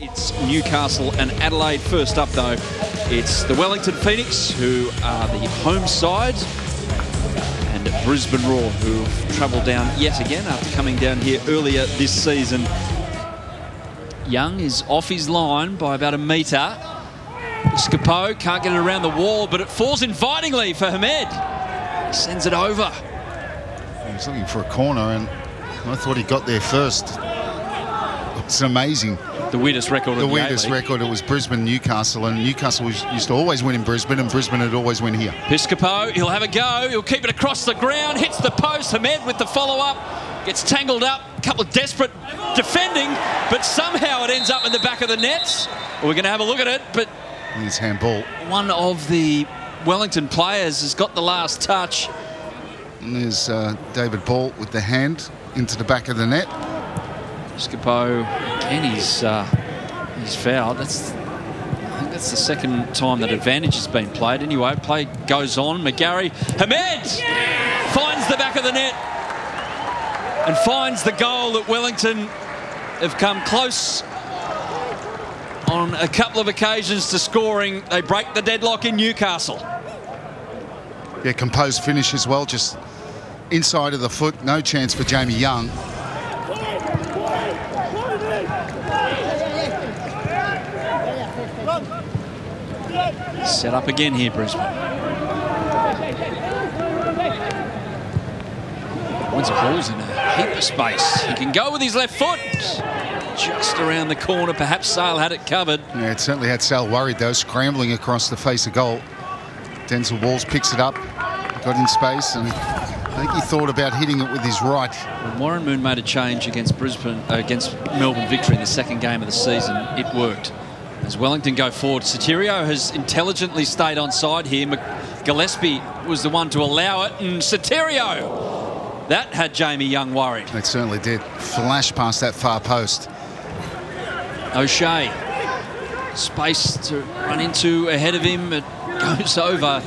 It's Newcastle and Adelaide first up though. It's the Wellington Phoenix who are the home side and Brisbane Roar who have travelled down yet again after coming down here earlier this season. Young is off his line by about a metre. Scapo can't get it around the wall but it falls invitingly for Hemed. He Sends it over. He was looking for a corner and I thought he got there first. It's amazing. The weirdest record The weirdest the record, it was Brisbane, Newcastle, and Newcastle was, used to always win in Brisbane, and Brisbane had always win here. Piscopo, he'll have a go. He'll keep it across the ground, hits the post. Hemed with the follow-up, gets tangled up. A couple of desperate defending, but somehow it ends up in the back of the nets. We're going to have a look at it, but His handball. one of the Wellington players has got the last touch. And there's uh, David Ball with the hand into the back of the net. Piscopo, again, he's, uh, he's fouled. That's, I think that's the second time that advantage has been played. Anyway, play goes on. McGarry, Hemed finds the back of the net and finds the goal that Wellington have come close on a couple of occasions to scoring. They break the deadlock in Newcastle. Yeah, composed finish as well, just inside of the foot. No chance for Jamie Young. Set up again here, Brisbane. Wins the in a heap of space. He can go with his left foot. Just around the corner. Perhaps Sail had it covered. Yeah, it certainly had Sail worried though, scrambling across the face of goal. Wenzel-Halls picks it up, got in space, and I think he thought about hitting it with his right. When Warren Moon made a change against Brisbane, uh, against Melbourne victory in the second game of the season, it worked. As Wellington go forward, Sotirio has intelligently stayed on side here. Gillespie was the one to allow it, and Sotirio, that had Jamie Young worried. It certainly did. Flash past that far post. O'Shea, space to run into ahead of him. It goes over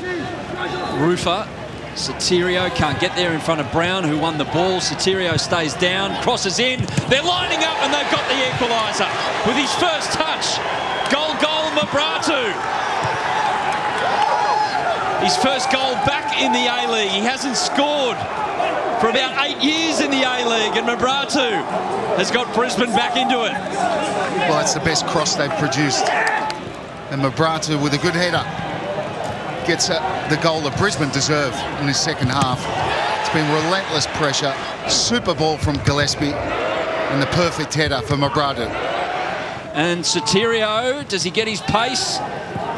Rufer. Sotirio can't get there in front of Brown, who won the ball. Sotirio stays down, crosses in. They're lining up, and they've got the equaliser with his first touch. Goal, goal, Mebrahtu. His first goal back in the A-League. He hasn't scored for about eight years in the A-League, and Mebrahtu has got Brisbane back into it. Well, it's the best cross they've produced. And Mebrahtu with a good header gets the goal that Brisbane deserve in his second half. It's been relentless pressure, super ball from Gillespie, and the perfect header for Mebrahtu. And Sotirio, does he get his pace?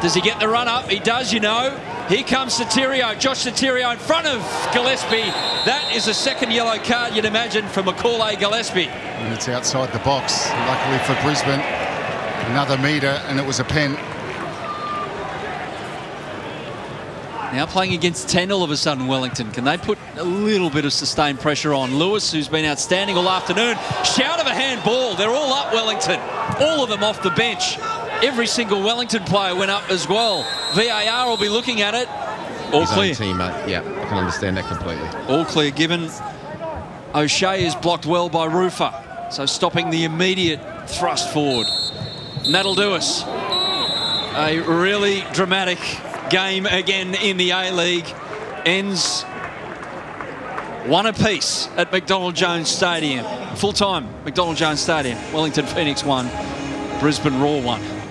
Does he get the run up? He does, you know. Here comes Sotirio, Josh Sotirio in front of Gillespie. That is a second yellow card, you'd imagine, for Macaulay Gillespie. And it's outside the box, luckily for Brisbane. Another metre, and it was a pen. Now playing against 10 all of a sudden, Wellington. Can they put a little bit of sustained pressure on? Lewis, who's been outstanding all afternoon. Shout of a handball. They're all up, Wellington. All of them off the bench. Every single Wellington player went up as well. VAR will be looking at it. All his clear. teammate. Yeah, I can understand that completely. All clear given. O'Shea is blocked well by Rufer. So stopping the immediate thrust forward. And that'll do us. A really dramatic game again in the A-League. Ends one apiece at McDonald Jones Stadium. Full time, McDonald Jones Stadium. Wellington Phoenix 1, Brisbane Roar 1.